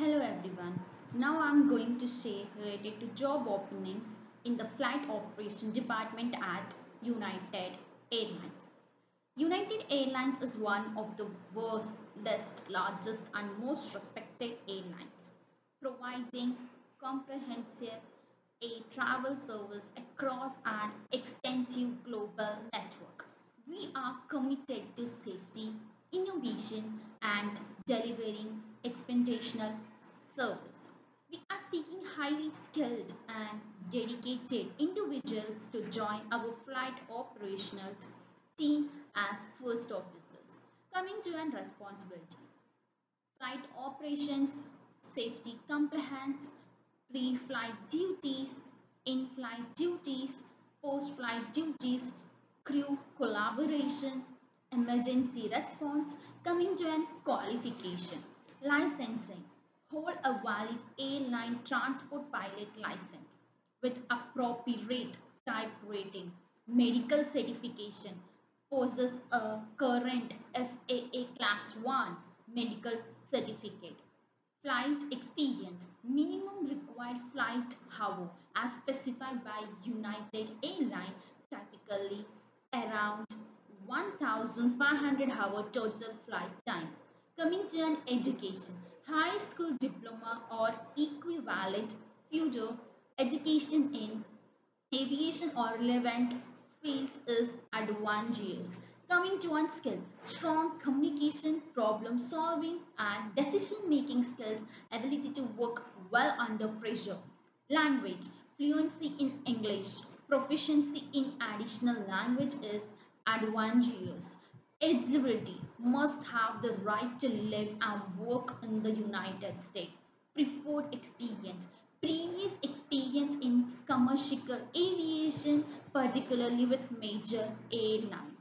Hello everyone. Now I'm going to say related to job openings in the flight operation department at United Airlines. United Airlines is one of the world's largest and most respected airlines, providing comprehensive air travel service across an extensive global network. We are committed to safety, innovation and delivering exceptional service. We are seeking highly skilled and dedicated individuals to join our flight operations team as first officers. Coming to an responsibility. Flight operations, safety compliance, pre-flight duties, in-flight duties, post-flight duties, crew collaboration, emergency response, coming to an qualification. Licensing. Hold a valid airline transport pilot license with appropriate type rating. Medical certification. Possess a current FAA Class 1 medical certificate. Flight experience. Minimum required flight hour as specified by United Airlines typically around 1500 hour total flight time. Coming to an education, high school diploma or equivalent further education in aviation or relevant fields is advantageous. Coming to one skill, strong communication, problem solving and decision making skills, ability to work well under pressure. Language, fluency in English, proficiency in additional language is advantageous. Eligibility. Must have the right to live and work in the United States. Preferred experience, previous experience in commercial aviation, particularly with major airline.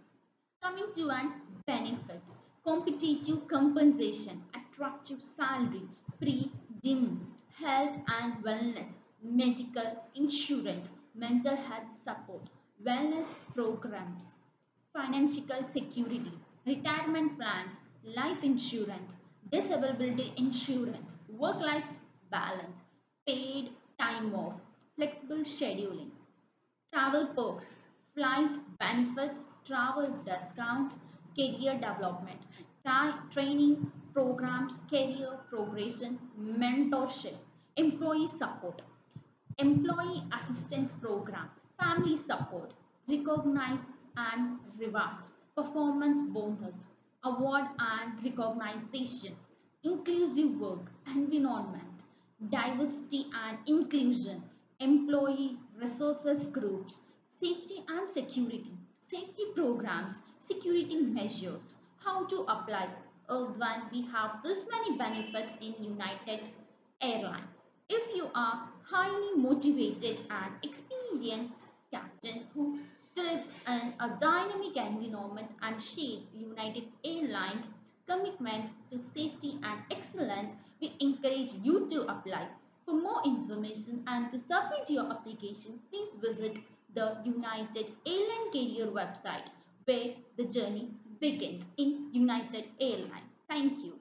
Coming to an benefits, competitive compensation, attractive salary, per diem, health and wellness, medical insurance, mental health support, wellness programs, financial security, retirement plans, life insurance, disability insurance, work-life balance, paid time off, flexible scheduling, travel perks, flight benefits, travel discounts, career development, tra- training programs, career progression, mentorship, employee support, employee assistance program, family support, recognize and rewards, performance bonus, award and recognition, inclusive work environment, diversity and inclusion, employee resources groups, safety and security, safety programs, security measures, how to apply. Uh, when we have this many benefits in United Airlines. If you are highly motivated and experienced captain who in a dynamic environment and shares United Airlines commitment to safety and excellence, we encourage you to apply. For more information and to submit your application, please visit the United Airline Career website where the journey begins in United Airlines. Thank you.